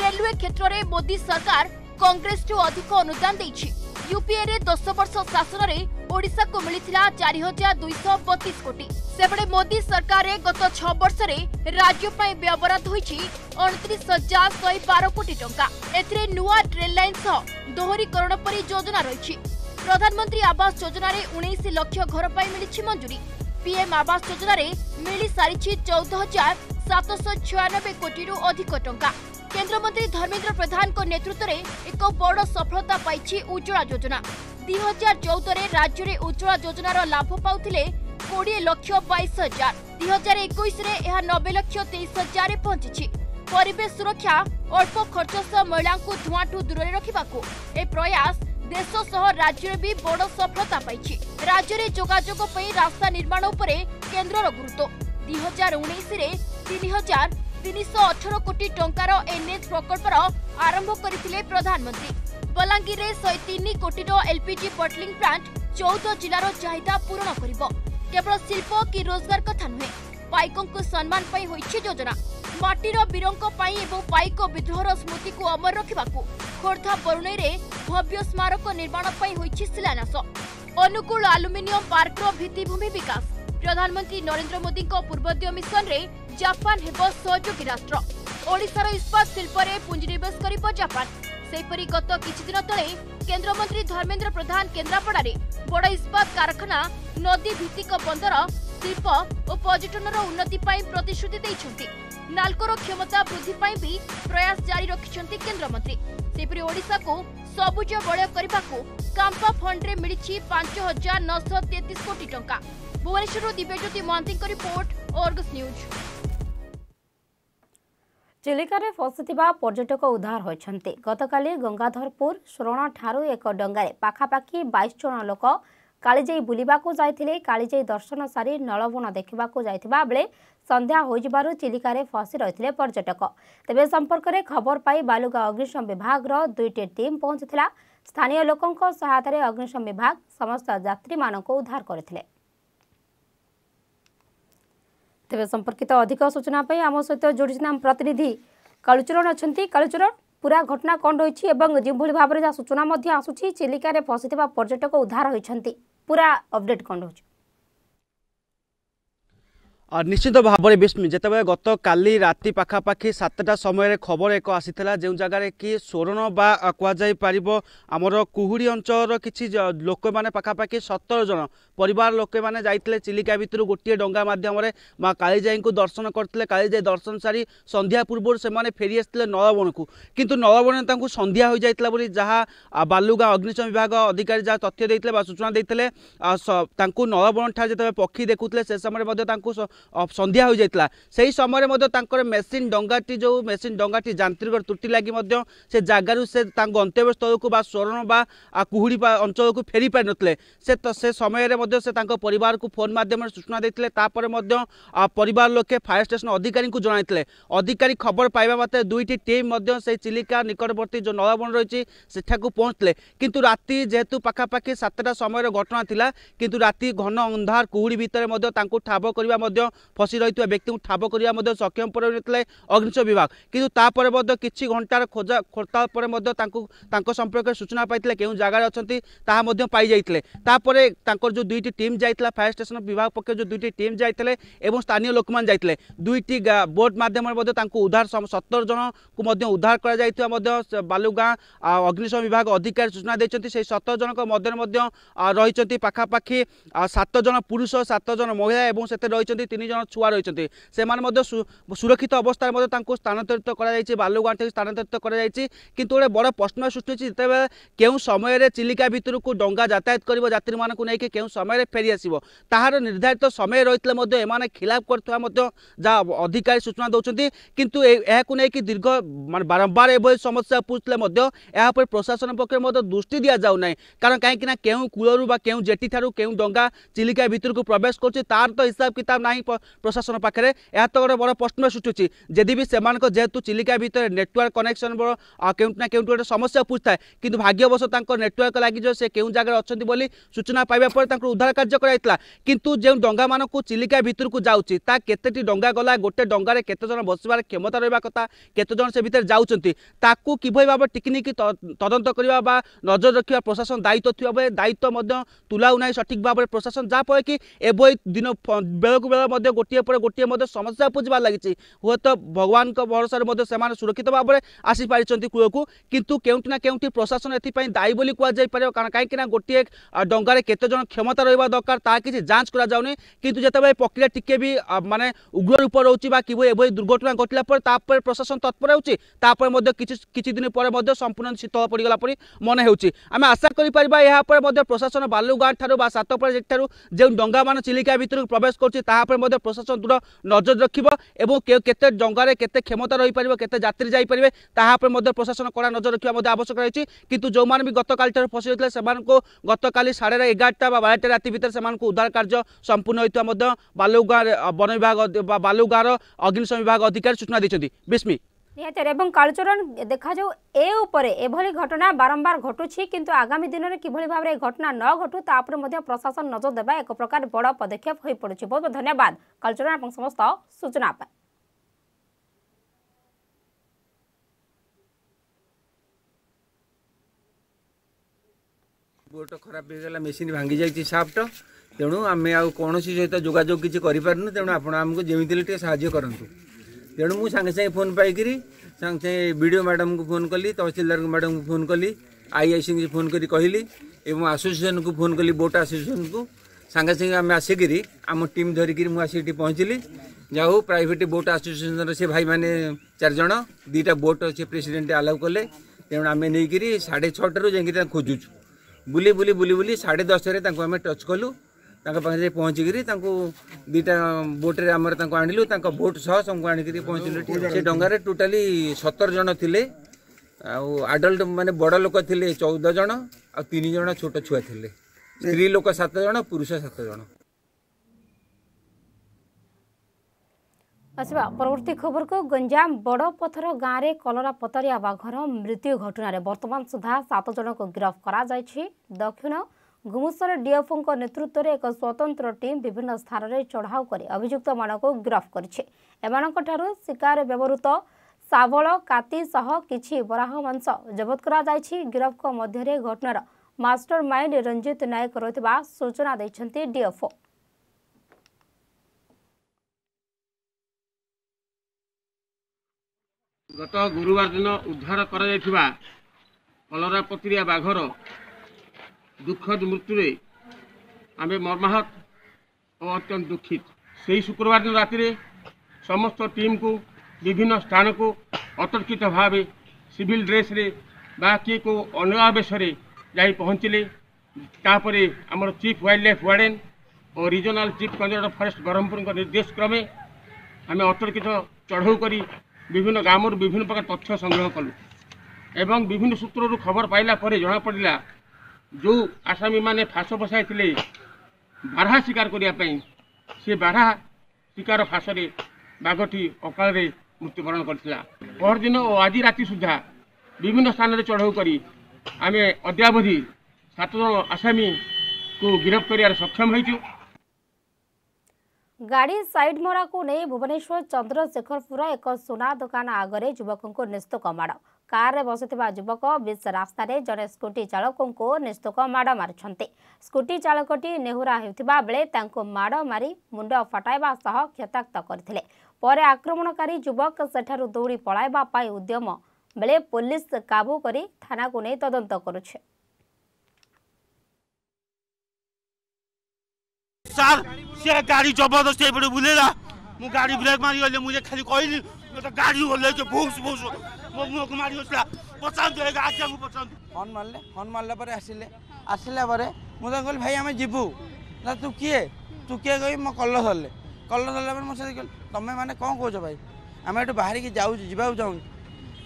Speaker 4: ରେଲୱେ କ୍ଷେତ୍ରରେ ମୋଦି ସରକାର କଂଗ୍ରେସଠୁ ଅଧିକ ଅନୁଦାନ ଦେଇଛି ୟୁପିଏରେ ଦଶ ବର୍ଷ ଶାସନରେ ওড়শাকু মিলিছিলা চারি হাজার দুইশ বতিশ কোটি সেপটে মোদি সরকারে গত ছ বর্ষে রাজ্য পাই ব্যবরাদ হয়েছে অণত্রিশ হাজার শহে বার কোটি টঙ্কা এতে নূয়া ট্রেন লাইন সহ দোহরীকরণ পরি যোজনা রয়েছে প্রধানমন্ত্রী আবাস যোজনার উনিশ লক্ষ ঘর পাই মিলিছি মঞ্জুরি পিএম আবাস যোজনার মিলি সারিছি চৌদ হাজার সাতশ ছয়ানবে কোটি অধিক টঙ্কা কেন্দ্রমন্ত্রী ধর্মেন্দ্র প্রধানঙ্ নেতৃত্বের এক বড় সফলতা পাইছে উজ্জ্বলা যোজনা ଦୁଇ ହଜାର ଚଉଦରେ ରାଜ୍ୟରେ ଉଜ୍ଜଳା ଯୋଜନାର ଲାଭ ପାଉଥିଲେ କୋଡ଼ିଏ ଲକ୍ଷ ବାଇଶ ହଜାର ଦୁଇ ହଜାର ଏକୋଇଶରେ ଏହା ନବେ ଲକ୍ଷ ତେଇଶ ହଜାରରେ ପହଞ୍ଚିଛି ପରିବେଶ ସୁରକ୍ଷା ଅଳ୍ପ ଖର୍ଚ୍ଚ ସହ ମହିଳାଙ୍କୁ ଧୂଆଁଠୁ ଦୂରରେ ରଖିବାକୁ ଏ ପ୍ରୟାସ ଦେଶ ସହ ରାଜ୍ୟରେ ବି ବଡ଼ ସଫଳତା ପାଇଛି ରାଜ୍ୟରେ ଯୋଗାଯୋଗ ପାଇଁ ରାସ୍ତା ନିର୍ମାଣ ଉପରେ କେନ୍ଦ୍ରର ଗୁରୁତ୍ୱ ଦୁଇ ହଜାର ଉଣେଇଶରେ ତିନି ହଜାର ତିନିଶହ ଅଠର କୋଟି ଟଙ୍କାର ଏନ୍ଏଚ୍ ପ୍ରକଳ୍ପର ଆରମ୍ଭ କରିଥିଲେ ପ୍ରଧାନମନ୍ତ୍ରୀ ବଲାଙ୍ଗୀରରେ ଶହେ ତିନି କୋଟିର ଏଲ୍ପିଜି ବଟଲିଂ ପ୍ଲାଣ୍ଟ ଚଉଦ ଜିଲ୍ଲାର ଚାହିଦା ପୂରଣ କରିବ କେବଳ ଶିଳ୍ପ କି ରୋଜଗାର କଥା ନୁହେଁ ପାଇକଙ୍କୁ ସମ୍ମାନ ପାଇଁ ହୋଇଛି ଯୋଜନା ମାଟିର ବୀରଙ୍କ ପାଇଁ ଏବଂ ପାଇକ ବିଦ୍ରୋହର ସ୍ମୃତିକୁ ଅମର ରଖିବାକୁ ଖୋର୍ଦ୍ଧା ବରୁଣେଇରେ ଭବ୍ୟ ସ୍ମାରକ ନିର୍ମାଣ ପାଇଁ ହୋଇଛି ଶିଳାନ୍ୟାସ
Speaker 3: ଅନୁଗୁଳ ଆଲୁମିନିୟମ ପାର୍କର ଭିତ୍ତିଭୂମି ବିକାଶ ପ୍ରଧାନମନ୍ତ୍ରୀ ନରେନ୍ଦ୍ର ମୋଦିଙ୍କ ପୂର୍ବୋଦୟ ମିଶନରେ ଜାପାନ ହେବ ସହଯୋଗୀ ରାଷ୍ଟ୍ର ଓଡ଼ିଶାର ଇସ୍ପାତ ଶିଳ୍ପରେ ପୁଞ୍ଜିନିବେଶ କରିବ ଜାପାନ ସେହିପରି ଗତ କିଛିଦିନ ତଳେ କେନ୍ଦ୍ରମନ୍ତ୍ରୀ ଧର୍ମେନ୍ଦ୍ର ପ୍ରଧାନ କେନ୍ଦ୍ରାପଡ଼ାରେ ବଡ଼ ଇସ୍ପାତ କାରଖାନା ନଦୀ ଭିତ୍ତିକ ବନ୍ଦର ଶିଳ୍ପ ଓ ପର୍ଯ୍ୟଟନର ଉନ୍ନତି ପାଇଁ ପ୍ରତିଶ୍ରୁତି ଦେଇଛନ୍ତି ନାଲ୍କୋର କ୍ଷମତା ବୃଦ୍ଧି ପାଇଁ ବି ପ୍ରୟାସ ଜାରି ରଖିଛନ୍ତି କେନ୍ଦ୍ରମନ୍ତ୍ରୀ ସେହିପରି ଓଡ଼ିଶାକୁ ସବୁଜ ବଳୟ କରିବାକୁ କାମ୍ପା ଫଣ୍ଡରେ ମିଳିଛି ପାଞ୍ଚ ହଜାର ନଅଶହ ତେତିଶ କୋଟି ଟଙ୍କା ଭୁବନେଶ୍ୱରରୁ ଦିବ୍ୟଜ୍ୟୋତି ମହାନ୍ତିଙ୍କ ରିପୋର୍ଟ ଓର୍ଗସ୍ ନ୍ୟୁଜ୍
Speaker 1: ଚିଲିକାରେ ଫସିଥିବା ପର୍ଯ୍ୟଟକ ଉଦ୍ଧାର ହୋଇଛନ୍ତି ଗତକାଲି ଗଙ୍ଗାଧରପୁର ସୋରଣାଠାରୁ ଏକ ଡଙ୍ଗାରେ ପାଖାପାଖି ବାଇଶ ଜଣ ଲୋକ କାଳିଜାଇ ବୁଲିବାକୁ ଯାଇଥିଲେ କାଳିଜାଇ ଦର୍ଶନ ସାରି ନଳବଣ ଦେଖିବାକୁ ଯାଇଥିବା ବେଳେ ସନ୍ଧ୍ୟା ହୋଇଯିବାରୁ ଚିଲିକାରେ ଫସି ରହିଥିଲେ ପର୍ଯ୍ୟଟକ ତେବେ ସମ୍ପର୍କରେ ଖବର ପାଇ ବାଲୁକା ଅଗ୍ନିଶମ ବିଭାଗର ଦୁଇଟି ଟିମ୍ ପହଞ୍ଚିଥିଲା ସ୍ଥାନୀୟ ଲୋକଙ୍କ ସହାୟତାରେ ଅଗ୍ନିଶମ ବିଭାଗ ସମସ୍ତ ଯାତ୍ରୀମାନଙ୍କୁ ଉଦ୍ଧାର କରିଥିଲେ ତେବେ ସମ୍ପର୍କିତ ଅଧିକ ସୂଚନା ପାଇଁ ଆମ ସହିତ ଯୋଡ଼ିଛନ୍ତି ଆମ ପ୍ରତିନିଧି କାଳୁଚରଣ ଅଛନ୍ତି କାଳୁଚରଣ ପୁରା ଘଟଣା କ'ଣ ରହିଛି ଏବଂ ଯେଉଁଭଳି ଭାବରେ ଯାହା ସୂଚନା ମଧ୍ୟ ଆସୁଛି ଚିଲିକାରେ ଫସିଥିବା ପର୍ଯ୍ୟଟକ ଉଦ୍ଧାର ହୋଇଛନ୍ତି ପୁରା ଅପଡେଟ୍ କ'ଣ ରହୁଛି
Speaker 5: নিশ্চিত ভাবে বিস্মি যেত গত কালি রাতে পাখাপাখি সাতটা সময়ের খবর এক আসি যে জায়গার কি সোরণ বা কুযাই পার আমার কুহুড়ি অঞ্চল কিছু লোক মানে পাখাপাখি সতেরো জন পরিবার লোকে মানে যাই চিলিকা ভিতর গোটিয়ে ডঙ্গা মাধ্যমে মা কালীজাইঙ্কু দর্শন করলে কালীজাই দর্শন সারি সন্ধ্যা পূর্ব সে ফেরি আসলে নলবণকু কিন্তু নলবণে তাঁর সন্ধ্যা হয়ে যাই বলে যা বালুগা অগ্নিশম বিভাগ অধিকারী যা তথ্য দিয়ে বা সূচনা দিয়ে তাঁকু নলবণ ঠার যেত পক্ষী দেখুলে সে সময় তাঁকু সন্ধ্যা হয়ে যাই সেই সময় তাঁর মেসিন ডঙ্গাটি যে মেসিন ডঙ্গাটি যান্ত্রিক ত্রুটি লাগি সে জায়গার সে তাঁর গন্তব্যস্থলক বা স্বরণ বা কুহুড়ি অঞ্চলক ফেপারি পারি নলে সে সময়ের মধ্যে সে তাঙ্ক পরিবারকু ফোন মাধ্যমে সূচনা দিয়েছিল তাপরে মধ্যে পরিবার লোকে ফায়ার স্টেশন অধিকারী জনাইলে অধিকারী খবর পাইবা মাত্রে দুইটি টিম মধ্যে সেই চিলিকা নিকটবর্তী যে নলবণ রয়েছে সেঠাকু পৌঁছলে কিন্তু রাতে যেহেতু পাখাপাখি সাতটা সময়ের ঘটনা লা কিন্তু রাতে ঘন অন্ধার কুহুড়ি ভিতরে মধ্যে তাঙ্কু ঠাব করা মধ্যে ফসি রয়েছে ব্যক্তিকে ঠাব করা মধ্যে সক্ষম পড়ে অগ্নিশম বিভাগ কিন্তু তাপরে মধ্যে কিছু ঘণ্টার খোঁজা খোরতাল পরে মধ্যে তাঙ্কু তাঙ্ক সম্পর্কে সূচনা পাইলে কেউ জায়গায় অনেক তাহা মধ্যে পাই যাইলে তাপরে তাঙ্কর যে দুই দুইটি ଟିମ୍ ଯାଇଥିଲା ଫାୟାର ଷ୍ଟେସନ ବିଭାଗ ପକ୍ଷରୁ ଯେଉଁ ଦୁଇଟି ଟିମ୍ ଯାଇଥିଲେ ଏବଂ ସ୍ଥାନୀୟ ଲୋକମାନେ ଯାଇଥିଲେ ଦୁଇଟି ବୋଟ୍ ମାଧ୍ୟମରେ ମଧ୍ୟ ତାଙ୍କୁ ଉଦ୍ଧାର ସତର ଜଣଙ୍କୁ ମଧ୍ୟ ଉଦ୍ଧାର କରାଯାଇଥିବା ମଧ୍ୟ ବାଲୁଗାଁ ଅଗ୍ନିଶମ ବିଭାଗ ଅଧିକାରୀ ସୂଚନା ଦେଇଛନ୍ତି ସେହି ସତର ଜଣଙ୍କ ମଧ୍ୟରେ ମଧ୍ୟ ରହିଛନ୍ତି ପାଖାପାଖି ସାତ ଜଣ ପୁରୁଷ ସାତ ଜଣ ମହିଳା ଏବଂ ସେଥିରେ ରହିଛନ୍ତି ତିନି ଜଣ ଛୁଆ ରହିଛନ୍ତି ସେମାନେ ମଧ୍ୟ ସୁରକ୍ଷିତ ଅବସ୍ଥାରେ ମଧ୍ୟ ତାଙ୍କୁ ସ୍ଥାନାନ୍ତରିତ କରାଯାଇଛି ବାଲୁଗାଁ ଠାରୁ ସ୍ଥାନାନ୍ତରିତ କରାଯାଇଛି କିନ୍ତୁ ଗୋଟେ ବଡ଼ ପ୍ରଶ୍ନ ସୃଷ୍ଟି ହୋଇଛି ଯେତେବେଳେ କେଉଁ ସମୟରେ ଚିଲିକା ଭିତରକୁ ଡଙ୍ଗା ଯାତାୟାତ କରିବ ଯାତ୍ରୀମାନଙ୍କୁ ନେଇକି କେଉଁ ସମୟରେ ଫେରିଆସିବ ତାହାର ନିର୍ଦ୍ଧାରିତ ସମୟ ରହିଥିଲେ ମଧ୍ୟ ଏମାନେ ଖିଲାପ କରିଥିବା ମଧ୍ୟ ଯାହା ଅଧିକାରୀ ସୂଚନା ଦେଉଛନ୍ତି କିନ୍ତୁ ଏହାକୁ ନେଇକି ଦୀର୍ଘ ମାନେ ବାରମ୍ବାର ଏଭଳି ସମସ୍ୟା ଉପୁଜୁଥିଲେ ମଧ୍ୟ ଏହା ଉପରେ ପ୍ରଶାସନ ପକ୍ଷରୁ ମଧ୍ୟ ଦୃଷ୍ଟି ଦିଆଯାଉ ନାହିଁ କାରଣ କାହିଁକିନା କେଉଁ କୂଳରୁ ବା କେଉଁ ଜେଟିଠାରୁ କେଉଁ ଡଙ୍ଗା ଚିଲିକା ଭିତରକୁ ପ୍ରବେଶ କରୁଛି ତାର ତ ହିସାବ କିତାବ ନାହିଁ ପ୍ରଶାସନ ପାଖରେ ଏହା ତ ଗୋଟେ ବଡ଼ ପ୍ରଶ୍ନ ଉଠୁଛି ଯଦି ବି ସେମାନଙ୍କ ଯେହେତୁ ଚିଲିକା ଭିତରେ ନେଟୱାର୍କ କନେକ୍ସନ୍ କେଉଁଠି ନା କେଉଁଠି ଗୋଟେ ସମସ୍ୟା ଉପୁଜିଥାଏ କିନ୍ତୁ ଭାଗ୍ୟବଶ ତାଙ୍କ ନେଟୱାର୍କ ଲାଗି ସେ କେଉଁ ଜାଗାରେ ଅଛନ୍ତି ବୋଲି ସୂଚନା ପାଇବା ପରେ ତାଙ୍କୁ উদ্ধার কার্য করা কিন্তু যে ଡଙ୍ଗା ମାନଙ୍କୁ ଚିଲିକା ଭିତରକୁ ଯାଉଛି ତା କେତେଟି ଡଙ୍ଗା ଗଲା ଗୋଟେ ଡଙ୍ଗାରେ କେତେଜଣ ବସିବାର କ୍ଷମତା ରହିବା କଥା କେତେଜଣ ସେ ଭିତରେ ଯାଉଛନ୍ତି ତାକୁ କିଭଳି ଭାବେ ଟିକିନିକି ତଦନ୍ତ କରିବା ବା ନଜର ରଖିବା ପ୍ରଶାସନ ଦାୟିତ୍ୱ ଥିବା ବେଳେ ଦାୟିତ୍ୱ ମଧ୍ୟ ତୁଲାଉ ନାହିଁ ସଠିକ୍ ଭାବରେ ପ୍ରଶାସନ ଯାହାଫଳରେ କି ଏଭଳି ଦିନ ବେଳକୁ ବେଳ ମଧ୍ୟ ଗୋଟିଏ ପରେ ଗୋଟିଏ ମଧ୍ୟ ସମସ୍ୟା ଉପୁଜିବାର ଲାଗିଛି ହୁଏତ ଭଗବାନଙ୍କ ଭରସାରେ ମଧ୍ୟ ସେମାନେ ସୁରକ୍ଷିତ ଭାବରେ ଆସିପାରିଛନ୍ତି କୂଳକୁ କିନ୍ତୁ କେଉଁଠି ନା କେଉଁଠି ପ୍ରଶାସନ ଏଥିପାଇଁ ଦାୟୀ ବୋଲି କୁହାଯାଇପାରିବ କାରଣ କାହିଁକିନା ଗୋଟିଏ ଡଙ୍ଗାରେ କେତେଜଣ କ୍ଷମତା ସଚେତନତା ରହିବା ଦରକାର ତାହା କିଛି ଯାଞ୍ଚ କରାଯାଉନି କିନ୍ତୁ ଯେତେବେଳେ ପ୍ରକ୍ରିୟା ଟିକେ ବି ମାନେ ଉଗ୍ର ରୂପ ରହୁଛି ବା କିଭଳି ଏଭଳି ଦୁର୍ଘଟଣା ଘଟିଲା ପରେ ତାପରେ ପ୍ରଶାସନ ତତ୍ପର ହେଉଛି ତାପରେ ମଧ୍ୟ କିଛି କିଛି ଦିନ ପରେ ମଧ୍ୟ ସମ୍ପୂର୍ଣ୍ଣ ଶୀତଳ ପଡ଼ିଗଲା ପରି ମନେ ହେଉଛି ଆମେ ଆଶା କରିପାରିବା ଏହା ପରେ ମଧ୍ୟ ପ୍ରଶାସନ ବାଲୁଗାଁ ଠାରୁ ବା ସାତପଡ଼ା ଠାରୁ ଯେଉଁ ଡଙ୍ଗାମାନ ଚିଲିକା ଭିତରକୁ ପ୍ରବେଶ କରୁଛି ତାହା ଉପରେ ମଧ୍ୟ ପ୍ରଶାସନ ଦୂର ନଜର ରଖିବ ଏବଂ କେତେ ଡଙ୍ଗାରେ କେତେ କ୍ଷମତା ରହିପାରିବ କେତେ ଯାତ୍ରୀ ଯାଇପାରିବେ ତାହା ଉପରେ ମଧ୍ୟ ପ୍ରଶାସନ କଡ଼ା ନଜର ରଖିବା ମଧ୍ୟ ଆବଶ୍ୟକ ରହିଛି କିନ୍ତୁ ଯେଉଁମାନେ ବି ଗତକାଲିଠାରୁ ଫସି ଯାଇଥିଲେ ସେମାନଙ୍କୁ ଗତକାଲି ସାଢ଼େ ଏଗାରଟା ବା ବାରଟାରେ ରାତି ଭିତରେ ସେମାନଙ୍କୁ ଉଦ୍ଧାର କାର୍ଯ୍ୟ ସମ୍ପୂର୍ଣ୍ଣ ହୋଇଥିବା ମଧ୍ୟ ବାଲୁଗାଁ ବନ ବିଭାଗ ବାଲୁଗାଁର ଅଗ୍ନିଶମ ବିଭାଗ ଅଧିକାରୀ ସୂଚନା ଦେଇଛନ୍ତି ବିସ୍ମି
Speaker 1: নিহতের এবং কালচরণ দেখা যাও এ উপরে এভাবে ঘটনা বারম্বার ঘটুছি কিন্তু আগামী দিনের কিভাবে ভাবে ঘটনা ন ঘটু তা উপরে মধ্যে প্রশাসন নজর দেবা এক প্রকার বড় পদক্ষেপ হয়ে পড়ুছি বহুত ধন্যবাদ কালচরণ এবং সমস্ত সূচনা পাই
Speaker 6: ବୋଟ୍ ଖରାପ ହେଇଗଲା ମେସିନ୍ ଭାଙ୍ଗି ଯାଇଛି ସାଫ୍ଟ ତେଣୁ ଆମେ ଆଉ କୌଣସି ସହିତ ଯୋଗାଯୋଗ କିଛି କରିପାରୁନୁ ତେଣୁ ଆପଣ ଆମକୁ ଯେମିତି ହେଲେ ଟିକେ ସାହାଯ୍ୟ କରନ୍ତୁ ତେଣୁ ମୁଁ ସାଙ୍ଗେ ସାଙ୍ଗେ ଫୋନ୍ ପାଇକରି ସାଙ୍ଗେ ସାଙ୍ଗେ ବି ଡ଼ି ଓ ମ୍ୟାଡ଼ାମଙ୍କୁ ଫୋନ୍ କଲି ତହସିଲଦାରଙ୍କୁ ମ୍ୟାଡ଼ାମଙ୍କୁ ଫୋନ୍ କଲି ଆଇଆଇସିଙ୍କୁ ଫୋନ୍ କରି କହିଲି ଏବଂ ଆସୋସିଏସନକୁ ଫୋନ୍ କଲି ବୋଟ୍ ଆସୋସିଏସନକୁ ସାଙ୍ଗେ ସାଙ୍ଗେ ଆମେ ଆସିକିରି ଆମ ଟିମ୍ ଧରିକିରି ମୁଁ ଆସି ଏଠି ପହଞ୍ଚିଲି ଯାହା ହଉ ପ୍ରାଇଭେଟ୍ ବୋଟ୍ ଆସୋସିଏସନର ସେ ଭାଇମାନେ ଚାରିଜଣ ଦୁଇଟା ବୋଟ୍ ସେ ପ୍ରେସିଡେଣ୍ଟ ଆଲାଉ କଲେ ତେଣୁ ଆମେ ନେଇକିରି ସାଢ଼େ ଛଅଟାରୁ ଯାଇକି ତାଙ୍କୁ ଖୋଜୁଛୁ बुले बुले बुले बुले साढ़े दस रहे टच कलु पहुँचिकी दीटा बोट आनलु बोट सह सबको आँच डे टोटाली सतर जन थे आडल्ट मानते बड़ लोक थे चौदह जन आनिज छोट छुआ थे स्त्री लोक सतज पुरुष सतज আসবা পরবর্তী খবরকু গঞ্জাম বড় পথর
Speaker 1: গাঁরে কলরা পতরিয়া বাঘর মৃত্যু ঘটনার বর্তমান সুদ্ধা সাত জনক গিরফ করা যাই দক্ষিণ ঘুমুসর ডিএফওঙ্ নেতৃত্বের এক স্বতন্ত্র টিম বিভিন্ন স্থানের চড়াও করে অভিযুক্ত মানুষ গিরফ করেছে এমানঠার শিকার ব্যবহৃত শাবল কাতি সহ কিছু বরাহ মাংস জবত করা যাই গিরফ মধ্যে ঘটনার মাস্টর মাইন্ড রঞ্জিত নায়ক রয়েছে সূচনা দিয়েছেন ডিএফও গত গুরুবার
Speaker 7: দিন উদ্ধার করা যাই কলরা পতিয়া বাঘর দুঃখদ মৃত্যুরে আমি মর্মাহত ও অত্যন্ত দুঃখিত সেই শুক্রবার দিন রাতে সমস্ত টিম কু বিভিন্ন স্থানকু অতর্কিত ভাবে সিভিল ড্রেসরে বা কিয়ে কেউ অন্য আবেশরে যাই পৌঁছিলে তাপরে আমার চিফ ওয়াইল্ড লাইফ ওয়ার্ডেন ও রিজনাল চিফ কনজারভেটর ফরেস্ট ব্রহ্মপুরঙ্ নির্দেশ ক্রমে আমি অতর্কিত চড়াও করে বিভিন্ন গ্রামর বিভিন্ন প্রকার তথ্য সংগ্রহ কলু এবং বিভিন্ন সূত্রর খবর পাইলা পরে জনাপড়া যে আসামী মানে ফাঁস বসাই বারহা শিকার করা সে বারহা শিকার ফাঁসরে বাঘটি অকালে মৃত্যুবরণ করেছিল পরদিন ও আজ রাতে সুদ্ধা বিভিন্ন স্থানের চড়াও করে আমি অদ্যাবধি সাতজন আসামী গিরফ করার সক্ষম হয়েছু
Speaker 1: ଗାଡ଼ି ସାଇଡ୍ ମରାକୁ ନେଇ ଭୁବନେଶ୍ୱର ଚନ୍ଦ୍ରଶେଖରପୁର ଏକ ସୁନା ଦୋକାନ ଆଗରେ ଯୁବକଙ୍କୁ ନିସ୍ତୁକ ମାଡ଼ କାର୍ରେ ବସିଥିବା ଯୁବକ ବିଶ୍ ରାସ୍ତାରେ ଜଣେ ସ୍କୁଟି ଚାଳକଙ୍କୁ ନିସ୍ତୁକ ମାଡ଼ ମାରିଛନ୍ତି ସ୍କୁଟି ଚାଳକଟି ନେହୁରା ହେଉଥିବା ବେଳେ ତାଙ୍କୁ ମାଡ଼ ମାରି ମୁଣ୍ଡ ଫଟାଇବା ସହ କ୍ଷତାକ୍ତ କରିଥିଲେ ପରେ ଆକ୍ରମଣକାରୀ ଯୁବକ ସେଠାରୁ ଦୌଡ଼ି ପଳାଇବା ପାଇଁ ଉଦ୍ୟମ ବେଳେ ପୋଲିସ କାବୁ କରି ଥାନାକୁ ନେଇ ତଦନ୍ତ କରୁଛି
Speaker 8: ସାର୍ ସେ ଗାଡ଼ି ଜବରଦସ୍ତି ଏପଟେ ବୁଲେଇଲା ମୁଁ ଗାଡ଼ି ବ୍ରେକ୍ ମାରିଗଲି ମୁଁ ଯେ ଖାଲି କହିଲି ଗୋଟେ ଗାଡ଼ି ଓହ୍ଲେଇଛି ଭୁସ୍ ଭୁସ୍ ମୋ ମୁହଁକୁ ମାରି ବସିଲା ପଚାରନ୍ତୁ ଏଇଟା ଆସିବାକୁ ପଚାରନ୍ତୁ
Speaker 9: ହର୍ନ ମାରିଲେ ହର୍ନ ମାରିଲା ପରେ ଆସିଲେ ଆସିଲା ପରେ ମୁଁ ତାଙ୍କୁ କହିଲି ଭାଇ ଆମେ ଯିବୁ ନା ତୁ କିଏ ତୁ କିଏ କହି ମୋ କଲ ଧରିଲେ କଲ ଧରିଲା ପରେ ମୋ ସହିତ କହିଲି ତମେ ମାନେ କ'ଣ କହୁଛ ଭାଇ ଆମେ ଏଠୁ ବାହାରିକି ଯାଉଛୁ ଯିବାକୁ ଚାହୁଁଛୁ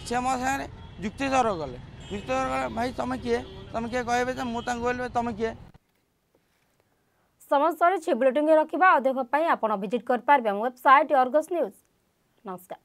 Speaker 9: ସେ ମୋ ସାଙ୍ଗରେ ଯୁକ୍ତିତର କଲେ ଯୁକ୍ତିତର କଲେ ଭାଇ ତମେ କିଏ ତମେ କିଏ କହିବେ ଯେ ମୁଁ ତାଙ୍କୁ କହିଲି ତମେ କିଏ
Speaker 1: ସମସ୍ତ ବୁଲେଟିନ୍ ରଖିବା ଅଧିକ ପାଇଁ ଆପଣ ଭିଜିଟ୍ କରିପାରିବେ ଆମ ୱେବସାଇଟ୍ ଅର୍ଗସ୍ ନ୍ୟୁଜ୍ ନମସ୍କାର